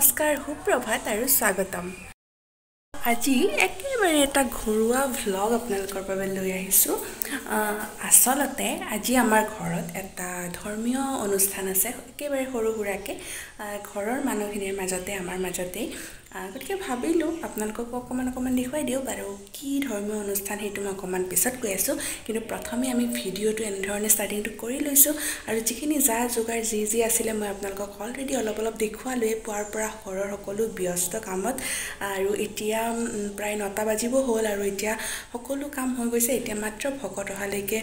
নমস্কাৰ সুপ্ৰভাত আৰু স্বাগতম। আজি একেবাৰে এটা ঘৰুৱা ভ্লগ আপোনালোকৰ বাবে লৈ আহিছোঁ। আচলতে আজি আমাৰ ঘৰত এটা ধৰ্মীয় অনুষ্ঠান আছে একেবাৰে সৰু সুৰাকৈ। ঘৰৰ মানুহখিনিৰ মাজতে আমাৰ মাজতেই। গতিকে ভাবিলোঁ আপোনালোককো অকণমান অকণমান দেখুৱাই দিওঁ বাৰু কি ধৰ্মীয় অনুষ্ঠান সেইটো মই অকণমান পিছত কৈ আছোঁ। কিন্তু প্ৰথমে আমি ভিডিঅ'টো এনেধৰণে ষ্টাৰ্টিংটো কৰি লৈছোঁ আৰু যিখিনি যা যোগাৰ যি যি আছিলে মই আপোনালোকক অলৰেডি অলপ অলপ দেখুৱালোৱে পুৱাৰ পৰা ঘৰৰ সকলো ব্যস্ত কামত। আৰু এতিয়া প্ৰায় নটা বাজিব হ'ল আৰু এতিয়া সকলো কাম হৈ গৈছে এতিয়া মাত্ৰ ভকত অহালৈকে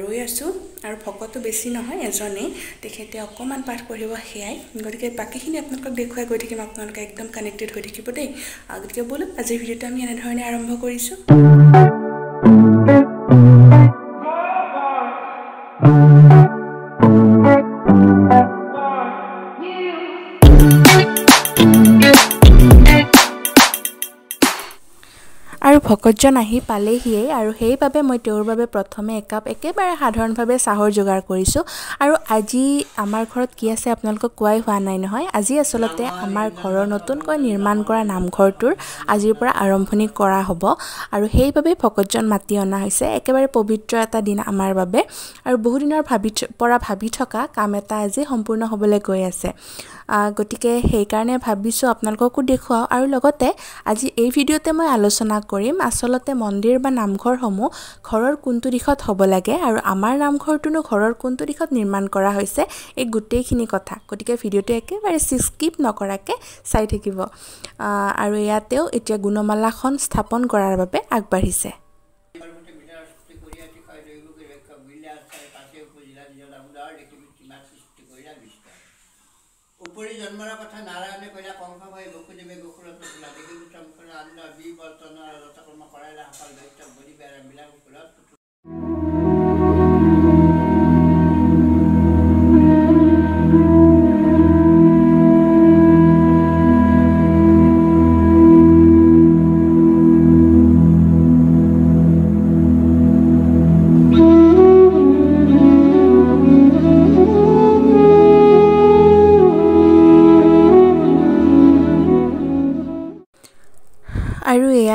ৰৈ আছোঁ। আৰু ভকতো বেছি নহয় এজনেই তেখেতে অকণমান পাঠ পঢ়িব সেয়াই। গতিকে বাকীখিনি আপোনালোকক দেখুৱাই গৈ থাকিম আপোনালোকে একদম কানেক্টেড হৈ থাকিব দেই। গতিকে ব'লক আজিৰ ভিডিঅ'টো আমি এনেধৰণে আৰম্ভ কৰিছোঁ। ভকতজন আহি পালেহিয়েই আৰু সেইবাবে মই তেওঁৰ বাবে প্ৰথমে একাপ একেবাৰে সাধাৰণভাৱে চাহৰ যোগাৰ কৰিছোঁ। আৰু আজি আমাৰ ঘৰত কি আছে আপোনালোকক কোৱাই হোৱা নাই নহয়। আজি আচলতে আমাৰ ঘৰৰ নতুনকৈ নিৰ্মাণ কৰা নামঘৰটোৰ আজিৰ পৰা আৰম্ভণি কৰা হ'ব। আৰু সেইবাবে ভকতজন মাতি অনা হৈছে। একেবাৰে পবিত্ৰ এটা দিন আমাৰ বাবে। আৰু বহুদিনৰ ভাবি পৰা ভাবি থকা কাম এটা আজি সম্পূৰ্ণ হ'বলৈ গৈ আছে। গতিকে সেইকাৰণে ভাবিছোঁ আপোনালোককো দেখুৱাওঁ। আৰু লগতে আজি এই ভিডিঅ'তে মই আলোচনা কৰিম আচলতে মন্দিৰ বা নামঘৰসমূহ ঘৰৰ কোনটো দিশত হ'ব লাগে আৰু আমাৰ নামঘৰটোনো ঘৰৰ কোনটো দিশত নিৰ্মাণ কৰা হৈছে এই গোটেইখিনি কথা। গতিকে ভিডিঅ'টো একেবাৰে স্কিপ নকৰাকৈ চাই থাকিব। আৰু ইয়াতেও এতিয়া গুণমালাখন স্থাপন কৰাৰ বাবে আগবাঢ়িছে। উপৰি জন্মৰ কথা নাৰায়ণে কৈলা কংস ভয় বসুদেৱে উত্তম আনন্দ কৰাইলা সকল দৈত্য বলি বেৰা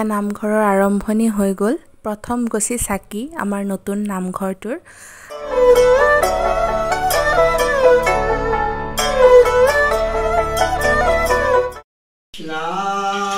এয়া নামঘৰৰ আৰম্ভণি হৈ গ'ল। প্ৰথম গছি চাকি আমাৰ নতুন নামঘৰটোৰ। নাম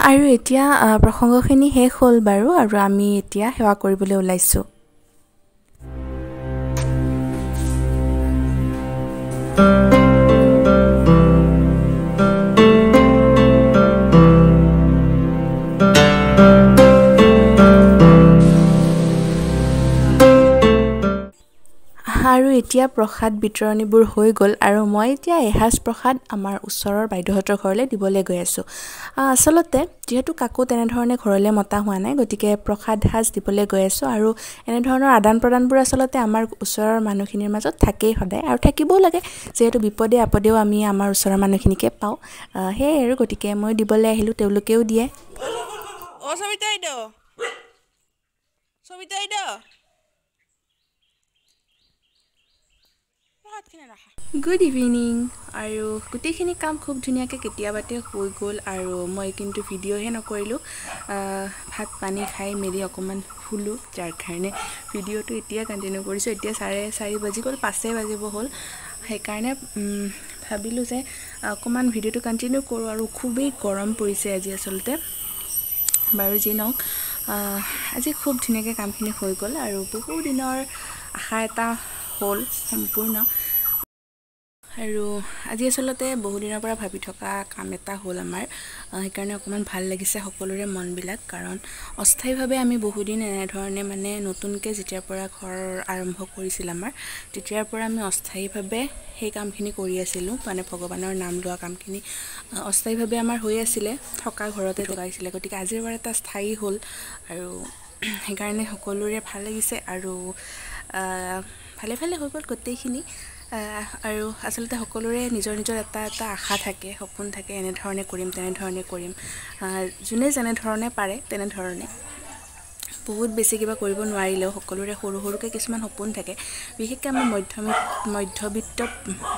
আৰু এতিয়া প্ৰসংগখিনি শেষ হ'ল বাৰু আৰু আমি এতিয়া সেৱা কৰিবলৈ ওলাইছোঁ। আৰু এতিয়া প্ৰসাদ বিতৰণিবোৰ হৈ গ'ল আৰু মই এতিয়া এসাঁজ প্ৰসাদ আমাৰ ওচৰৰ বাইদেউহঁতৰ ঘৰলৈ দিবলৈ গৈ আছোঁ। আচলতে যিহেতু কাকো তেনেধৰণে ঘৰলৈ মতা হোৱা নাই গতিকে প্ৰসাদ সাঁজ দিবলৈ গৈ আছোঁ আৰু এনেধৰণৰ আদান প্ৰদানবোৰ আচলতে আমাৰ ওচৰৰ মানুহখিনিৰ মাজত থাকেই সদায় আৰু থাকিবও লাগে। যিহেতু বিপদে আপদেও আমি আমাৰ ওচৰৰ মানুহখিনিকে পাওঁ। সেয়াই আৰু গতিকে মই দিবলৈ আহিলোঁ তেওঁলোকেও দিয়ে। আইডো হাতখিনি ৰাখা গুড ইভিনিং আৰু গোটেইখিনি কাম খুব ধুনীয়াকৈ কেতিয়াবাতে হৈ গ'ল আৰু মই কিন্তু ভিডিঅ'হে নকৰিলোঁ। ভাত পানী খাই মেলি অকণমান শুলোঁ যাৰ কাৰণে ভিডিঅ'টো এতিয়া কণ্টিনিউ কৰিছোঁ। এতিয়া চাৰে চাৰি বাজি গ'ল পাঁচেই বাজিব হ'ল। সেইকাৰণে ভাবিলোঁ যে অকণমান ভিডিঅ'টো কণ্টিনিউ কৰোঁ আৰু খুবেই গৰম পৰিছে আজি আচলতে। বাৰু যি নহওক আজি খুব ধুনীয়াকৈ কামখিনি হৈ গ'ল আৰু বহু দিনৰ আশা এটা হ'ল সম্পূৰ্ণ। আৰু আজি আচলতে বহুদিনৰ পৰা ভাবি থকা কাম এটা হ'ল আমাৰ। সেইকাৰণে অকণমান ভাল লাগিছে সকলোৰে মনবিলাক কাৰণ অস্থায়ীভাৱে আমি বহুদিন এনেধৰণে মানে নতুনকৈ যেতিয়াৰ পৰা ঘৰ আৰম্ভ কৰিছিল আমাৰ তেতিয়াৰ পৰা আমি অস্থায়ীভাৱে সেই কামখিনি কৰি আছিলোঁ। মানে ভগৱানৰ নাম লোৱা কামখিনি অস্থায়ীভাৱে আমাৰ হৈ আছিলে থকা ঘৰতে লগাইছিলে। গতিকে আজিৰ বাৰ এটা স্থায়ী হ'ল আৰু সেইকাৰণে সকলোৰে ভাল লাগিছে আৰু ভালে ভালে হৈ গ'ল গোটেইখিনি আৰু আচলতে সকলোৰে নিজৰ নিজৰ এটা এটা আশা থাকে সপোন থাকে এনেধৰণে কৰিম তেনেধৰণে কৰিম যোনে যেনেধৰণে পাৰে তেনেধৰণে। বহুত বেছি কিবা কৰিব নোৱাৰিলেও সকলোৰে সৰু সৰুকৈ কিছুমান সপোন থাকে বিশেষকৈ আমাৰ মধ্যমিক মধ্যবিত্ত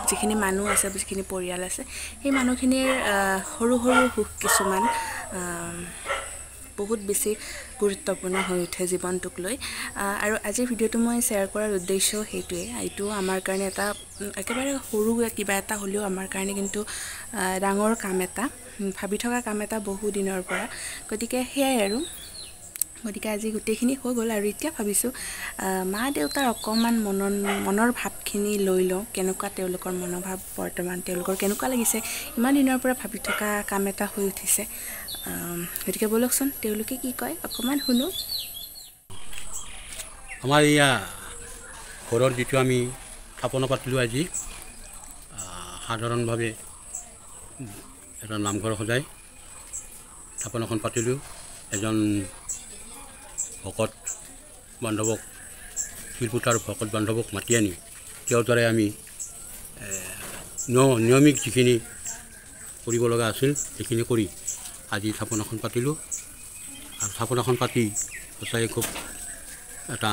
যিখিনি মানুহ আছে যিখিনি পৰিয়াল আছে সেই মানুহখিনিৰ সৰু সৰু সুখ কিছুমান বহুত বেছি গুৰুত্বপূৰ্ণ হৈ উঠে জীৱনটোক লৈ। আৰু আজিৰ ভিডিঅ'টো মই শ্বেয়াৰ কৰাৰ উদ্দেশ্য সেইটোৱে। এইটো আমাৰ কাৰণে এটা একেবাৰে সৰু কিবা এটা হ'লেও আমাৰ কাৰণে কিন্তু ডাঙৰ কাম এটা ভাবি থকা কাম এটা বহু দিনৰ পৰা। গতিকে সেয়াই আৰু। গতিকে আজি গোটেইখিনি হৈ গ'ল আৰু এতিয়া ভাবিছোঁ মা দেউতাৰ অকণমান মনৰ মনৰ ভাৱখিনি লৈ লওঁ। কেনেকুৱা তেওঁলোকৰ মনোভাৱ বৰ্তমান তেওঁলোকৰ কেনেকুৱা লাগিছে ইমান দিনৰ পৰা ভাবি থকা কাম এটা হৈ উঠিছে। গতিকে ব'লকচোন তেওঁলোকে কি কয়? অকণমান শুনো। আমাৰ এয়া ঘৰৰ যিটো আমি থাপনা পাতিলোঁ আজি সাধাৰণভাৱে এটা নামঘৰ সজাই থাপনাখন পাতিলোঁ। এজন ভকত বান্ধৱক শিলপুতাৰ ভকত বান্ধৱক মাতি আনি তেওঁৰ দ্বাৰাই আমি নিয়মিক যিখিনি কৰিব লগা আছিল সেইখিনি কৰি আজি থাপনাখন পাতিলোঁ। আৰু থাপনাখন পাতি সঁচাই খুব এটা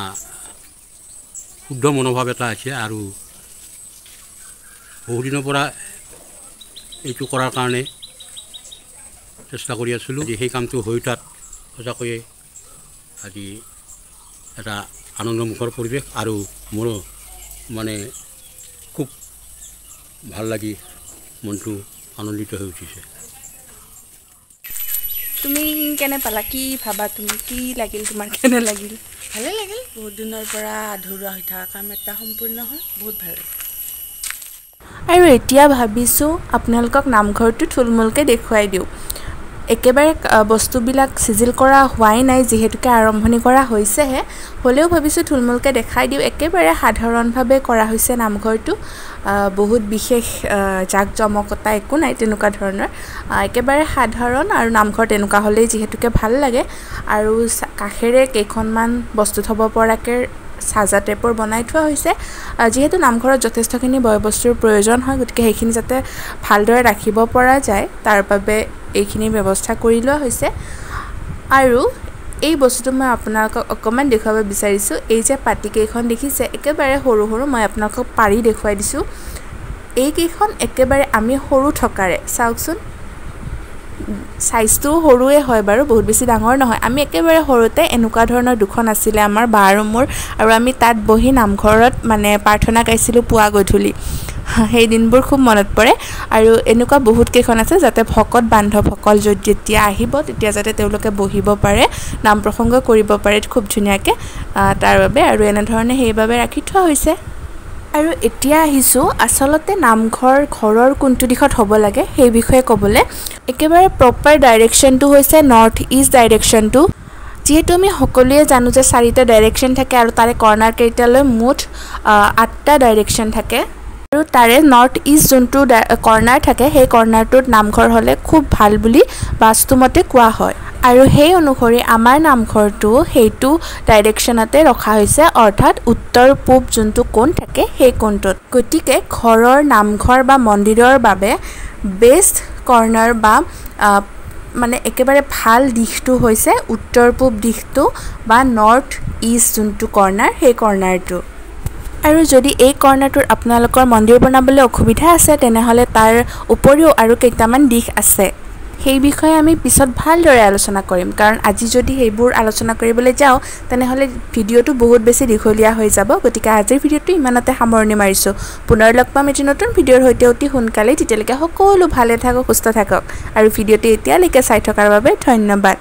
শুদ্ধ মনোভাৱ এটা আছে আৰু বহুদিনৰ পৰা এইটো কৰাৰ কাৰণে চেষ্টা কৰি আছিলোঁ যে সেই কামটো হৈ তাত সঁচাকৈয়ে আজি এটা আনন্দমুখৰ পৰিৱেশ আৰু মোৰো মানে খুব ভাল লাগি মনটো আনন্দিত হৈ উঠিছে। তুমি কেনে পালা? কি ভাবা? তুমি কি লাগিল? তোমাৰ কেনে লাগিল? ভালে লাগিল। বহুত দিনৰ পৰা আধৰুৱা হৈ থকা কাম এটা সম্পূৰ্ণ হ'ল। বহুত ভাল লাগিল। আৰু এতিয়া ভাবিছোঁ আপোনালোকক নামঘৰটো থুলমূলকৈ দেখুৱাই দিওঁ। একেবাৰে বস্তুবিলাক চিজিল কৰা হোৱাই নাই যিহেতুকে আৰম্ভণি কৰা হৈছেহে। হ'লেও ভাবিছোঁ থুলমূলকৈ দেখাই দিওঁ। একেবাৰে সাধাৰণভাৱে কৰা হৈছে নামঘৰটো। বহুত বিশেষ জাক জমকতা একো নাই তেনেকুৱা ধৰণৰ। একেবাৰে সাধাৰণ আৰু নামঘৰ তেনেকুৱা হ'লেই যিহেতুকে ভাল লাগে। আৰু কাষেৰে কেইখনমান বস্তু থ'ব পৰাকৈ চাজা টাইপৰ বনাই থোৱা হৈছে। যিহেতু নামঘৰত যথেষ্টখিনি বয় বস্তুৰ প্ৰয়োজন হয় গতিকে সেইখিনি যাতে ভালদৰে ৰাখিব পৰা যায় তাৰ বাবে এইখিনি ব্যৱস্থা কৰি লোৱা হৈছে। আৰু এই বস্তুটো মই আপোনালোকক অকণমান দেখুৱাব বিচাৰিছোঁ। এই যে পাতিকেইখন দেখিছে একেবাৰে সৰু সৰু মই আপোনালোকক পাৰি দেখুৱাই দিছোঁ। এইকেইখন একেবাৰে আমি সৰু থকাৰে। চাওকচোন। চাইজটোও সৰুৱে হয় বাৰু বহুত বেছি ডাঙৰ নহয়। আমি একেবাৰে সৰুতে এনেকুৱা ধৰণৰ দুখন আছিলে আমাৰ বা আৰু মোৰ আৰু আমি তাত বহি নামঘৰত মানে প্ৰাৰ্থনা গাইছিলোঁ পুৱা গধূলি। সেই দিনবোৰ খুব মনত পৰে আৰু এনেকুৱা বহুত কেইখন আছে যাতে ভকত বান্ধৱসকল য'ত যেতিয়া আহিব তেতিয়া যাতে তেওঁলোকে বহিব পাৰে নাম প্ৰসংগ কৰিব পাৰে খুব ধুনীয়াকৈ তাৰ বাবে আৰু এনেধৰণে সেইবাবে ৰাখি থোৱা হৈছে। আৰু এতিয়া আহিছোঁ আচলতে নামঘৰ ঘৰৰ কোনটো দিশত হ'ব লাগে সেই বিষয়ে ক'বলৈ। একেবাৰে প্ৰপাৰ ডাইৰেকশ্যনটো হৈছে নৰ্থ ইষ্ট ডাইৰেকশ্যনটো যিহেতু আমি সকলোৱে জানো যে চাৰিটা ডাইৰেকশ্যন থাকে আৰু তাৰে কৰ্ণাৰ কেইটালৈ মুঠ আঠটা ডাইৰেকশ্যন থাকে। আৰু তাৰে নৰ্থ ইষ্ট যোনটো কৰ্ণাৰ থাকে সেই কৰ্ণাৰটোত নামঘৰ হ'লে খুব ভাল বুলি বাস্তুমতে কোৱা হয়। আৰু সেই অনুসৰি আমাৰ নামঘৰটো সেইটো ডাইৰেকশ্যনতে ৰখা হৈছে অৰ্থাৎ উত্তৰ পূব যোনটো কোণ থাকে সেই কোণটোত। গতিকে ঘৰৰ নামঘৰ বা মন্দিৰৰ বাবে বেষ্ট কৰ্ণাৰ বা মানে একেবাৰে ভাল দিশটো হৈছে উত্তৰ পূব দিশটো বা নৰ্থ ইষ্ট যোনটো কৰ্ণাৰ সেই কৰ্ণাৰটো আৰু যদি এই কৰ্ণাৰটোত আপোনালোকৰ মন্দিৰ বনাবলৈ অসুবিধা আছে তেনেহ'লে তাৰ উপৰিও আৰু কেইটামান দিশ আছে। সেই বিষয়ে আমি পিছত ভালদৰে আলোচনা কৰিম। কাৰণ আজি যদি সেইবোৰ আলোচনা কৰিবলৈ যাওঁ তেনেহ'লে ভিডিঅ'টো বহুত বেছি দীঘলীয়া হৈ যাব। গতিকে আজিৰ ভিডিঅ'টো ইমানতে সামৰণি মাৰিছোঁ। পুনৰ লগ পাম এটি নতুন ভিডিঅ'ৰ সৈতে অতি সোনকালেই। তেতিয়ালৈকে সকলো ভালে থাকক সুস্থ থাকক। আৰু ভিডিঅ'টো এতিয়ালৈকে চাই থকাৰ বাবে ধন্যবাদ।